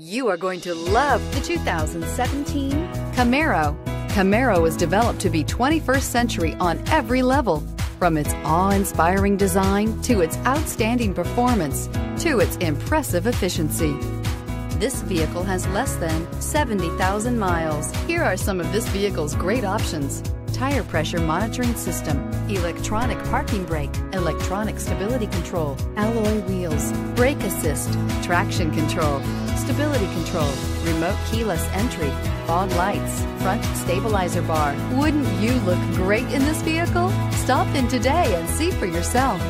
You are going to love the 2017 Camaro. Camaro is developed to be 21st century on every level. From its awe-inspiring design to its outstanding performance to its impressive efficiency. This vehicle has less than 70,000 miles. Here are some of this vehicle's great options tire pressure monitoring system, electronic parking brake, electronic stability control, alloy wheels, brake assist, traction control, stability control, remote keyless entry, fog lights, front stabilizer bar. Wouldn't you look great in this vehicle? Stop in today and see for yourself.